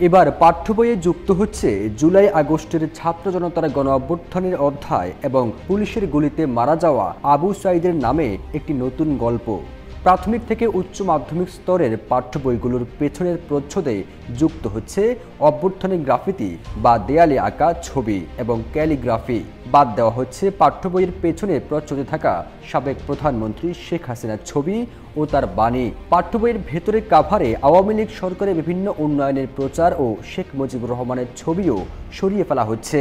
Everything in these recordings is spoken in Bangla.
এবার পাঠ্য বইয়ে যুক্ত হচ্ছে জুলাই আগস্টের ছাত্র জনতার গণ অভ্যুত্থানের অধ্যায় এবং পুলিশের গুলিতে মারা যাওয়া আবু সাইদের নামে একটি নতুন গল্প। প্রাথমিক থেকে উচ্চ মাধ্যমিক স্তরের পাঠ্য বইগুলোর পেছনের প্রচ্ছদে যুক্ত হচ্ছে অভ্যুত্থানের গ্রাফিতি বা দেয়ালে আঁকা ছবি এবং ক্যালিগ্রাফি। বাদ দেওয়া হচ্ছে পাঠ্য বইয়ের পেছনে প্রচ্ছদে থাকা সাবেক প্রধানমন্ত্রী শেখ হাসিনার ছবি ও তার বাণী। পাঠ্য বইয়ের ভেতরে কাভারে আওয়ামী লীগ সরকারের বিভিন্ন উন্নয়নের প্রচার ও শেখ মুজিবুর রহমানের ছবিও সরিয়ে ফেলা হচ্ছে।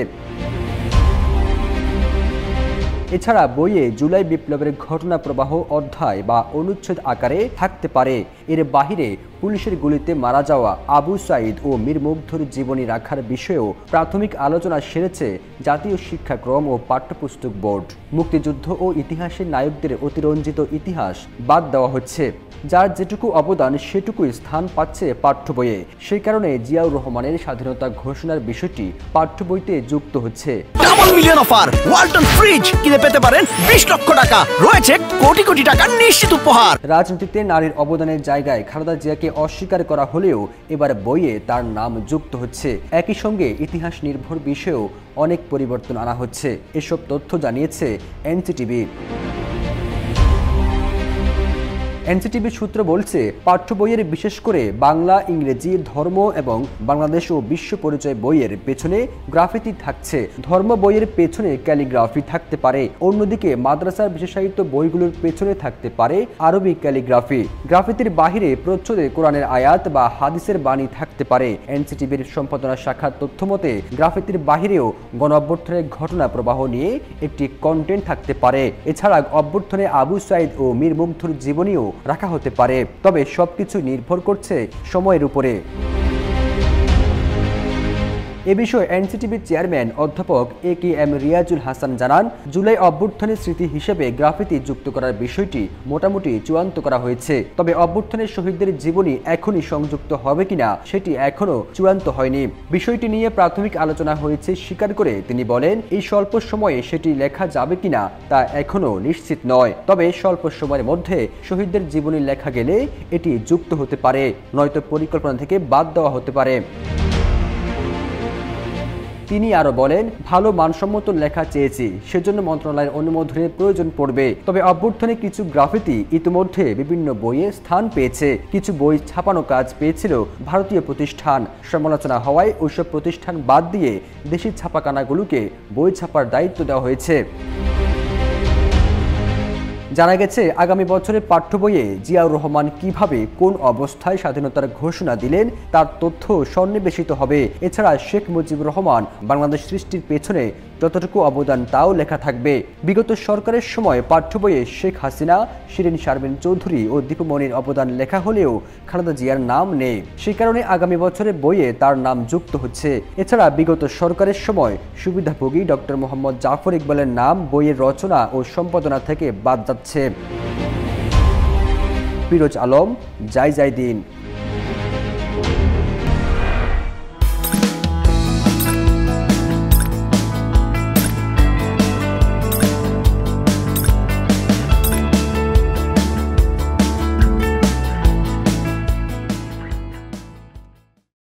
এছাড়া বইয়ে জুলাই বিপ্লবের ঘটনা প্রবাহ, অধ্যায় বা অনুচ্ছেদ আকারে থাকতে পারে। এর বাহিরে পুলিশের গুলিতে মারা যাওয়া আবু সাইদ ও মীর মুগ্ধর জীবনী রাখার বিষয়েও প্রাথমিক আলোচনা সেরেছে জাতীয় শিক্ষাক্রম ও পাঠ্যপুস্তক বোর্ড। মুক্তিযুদ্ধ ও ইতিহাসের নায়কদের অতিরঞ্জিত ইতিহাস বাদ দেওয়া হচ্ছে। যার যেটুকু অবদান সেটুকুই স্থান পাচ্ছে পাঠ্য বইয়ে। সেই কারণে জিয়াউর রহমানের স্বাধীনতা ঘোষণার বিষয়টি পাঠ্য বইতে যুক্ত হচ্ছে। Double million offer Walton fridge কিনে পেতে পারেন বিশ লক্ষ টাকা। রয়েছে কোটি কোটি টাকার নিশ্চিত উপহার। রাজনীতিতে নারীর অবদানের জায়গায় খালেদা জিয়াকে অস্বীকার করা হলেও এবার বইয়ে তার নাম যুক্ত হচ্ছে। একই সঙ্গে ইতিহাস নির্ভর বিষয়েও অনেক পরিবর্তন আনা হচ্ছে। এসব তথ্য জানিয়েছে এনসিটিভি। এনসিটিভি সূত্র বলছে, পাঠ্য বইয়ের বিশেষ করে বাংলা, ইংরেজি, ধর্ম এবং বাংলাদেশ ও বিশ্ব পরিচয় বইয়ের পেছনে গ্রাফিতি থাকছে। ধর্ম বইয়ের পেছনে ক্যালিগ্রাফি থাকতে পারে, অন্যদিকে মাদ্রাসার বিশেষায়িত বইগুলোর পেছনে থাকতে পারে আরবি ক্যালিগ্রাফি। গ্রাফিতির বাহিরে প্রচ্ছদে কোরআনের আয়াত বা হাদিসের বাণী থাকতে পারে। এনসিটিভির সম্পাদনা শাখার তথ্য মতে, গ্রাফিতির বাহিরেও গণ অভ্যর্থনের ঘটনা প্রবাহ নিয়ে একটি কন্টেন্ট থাকতে পারে। এছাড়া অভ্যর্থনে আবু সাইদ ও মীর মুগ্ধর জীবনীও রাখা হতে পারে। তবে সবকিছু নির্ভর করছে সময়ের উপরে। এ বিষয়ে এনসিটিভির চেয়ারম্যান অধ্যাপক A K M Riazul Hasan জানান, জুলাই অভ্যুত্থানের স্মৃতি হিসেবে গ্রাফিতি যুক্ত করার বিষয়টি মোটামুটি চূড়ান্ত করা হয়েছে। তবে অভ্যুত্থানের শহীদদের জীবনী এখনই সংযুক্ত হবে কিনা সেটি এখনও চূড়ান্ত হয়নি। বিষয়টি নিয়ে প্রাথমিক আলোচনা হয়েছে স্বীকার করে তিনি বলেন, এই স্বল্প সময়ে সেটি লেখা যাবে কিনা তা এখনও নিশ্চিত নয়। তবে স্বল্প সময়ের মধ্যে শহীদদের জীবনী লেখা গেলে এটি যুক্ত হতে পারে, নয়তো পরিকল্পনা থেকে বাদ দেওয়া হতে পারে। তিনি আরও বলেন, ভালো মানসম্মত লেখা চেয়েছি, সেজন্য মন্ত্রণালয়ের অনুমোদনের প্রয়োজন পড়বে। তবে অভ্যর্থনে কিছু গ্রাফিতি ইতিমধ্যে বিভিন্ন বইয়ে স্থান পেয়েছে। কিছু বই ছাপানো কাজ পেয়েছিল ভারতীয় প্রতিষ্ঠান। সমালোচনা হওয়ায় ওইসব প্রতিষ্ঠান বাদ দিয়ে দেশি ছাপাখানাগুলোকে বই ছাপার দায়িত্ব দেওয়া হয়েছে। জানা গেছে, আগামী বছরের পাঠ্য বইয়ে জিয়াউর রহমান কীভাবে কোন অবস্থায় স্বাধীনতার ঘোষণা দিলেন, তার তথ্য সন্নিবেশিত হবে। এছাড়া শেখ মুজিবুর রহমান বাংলাদেশ সৃষ্টির পেছনে যতটুকু অবদান তাও লেখা থাকবে। বিগত সরকারের সময় পাঠ্য বইয়ে শেখ হাসিনা, শিরিন শারমিন চৌধুরী ও দীপমণির অবদান লেখা হলেও খালেদা জিয়ার নাম নেই। সেই কারণে আগামী বছরের বইয়ে তার নাম যুক্ত হচ্ছে। এছাড়া বিগত সরকারের সময় সুবিধাভোগী ডক্টর মোহাম্মদ জাফর ইকবালের নাম বইয়ের রচনা ও সম্পাদনা থেকে বাদ যাচ্ছে। ফিরোজ আলম জাই দিন।